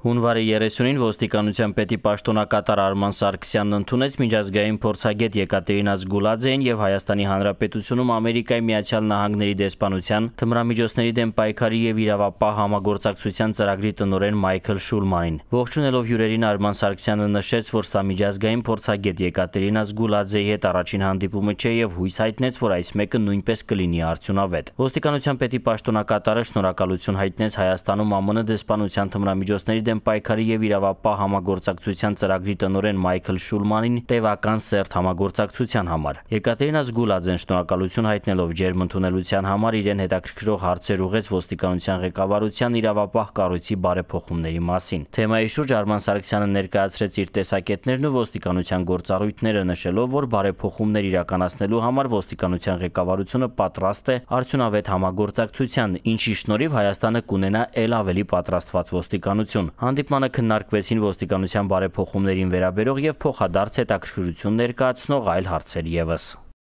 Հունվարի 30-ին ոստիկանության պետի պաշտոնակատար Արման Սարգսյանն ընդունեց միջազգային փորձագետ Եկատերինա Զգուլաձեին եւ Հայաստանի Հանրապետությունում Ամերիկայի Միացյալ Նահանգների դեսպանության թմրամիջոցների դեմ պայքարի եւ իրավապահ համագործակցության ծրագրի տնօրեն Մայքլ Շուլմային։ Ողջունելով հյուրերին Արման Սարգսյանը նշեց, որ սա միջազգային փորձագետ Եկատերինա Զգուլաձեի հետ առաջին հանդիպումը չէ եւ հույս հայտնեց, որ այս մեկը նույնպես կլինի արդյունավետ։ Ոստիկանության պետի պաշտոնակատարը շնորհակալություն հայտնեց Հայաստանում ԱՄՆ դեսպանության թմրամիջոցների դեմ պայքարի եւ իրավապահ համագործակցության ծրագրի տնօրեն Մայքլ Շուլմանին տևական սերտ համագործակցության համար։ Եկատերինա Զգուլաձեն շնորհակալություն հայտնելով ջերմ ընդունելության համար իրեն հետաքրքրող հարցեր ուղեց ոստիկանության ղեկավարության իրավապահ կառույցի բարեփոխումների մասին։ Թեմայի շուրջ Արման Սարգսյանը ներկայացրեց իր տեսակետներն ու ոստիկանության գործառույթները նշելով, որ բարեփոխումներ իրականացնելու համար ոստիկանության ղեկավարությունը պատրաստ է արդյունավետ համագործակցության, ինչի շնորհիվ Հայաստանը կունենա ել ավելի պատրաստված ոստիկանություն։ Հանդիպմանը քննարկվեցին ոստիկանության բարեփոխումներին վերաբերող եւ փոխադարձ հետաքրքրություն ներկայացնող այլ հարցեր եւս։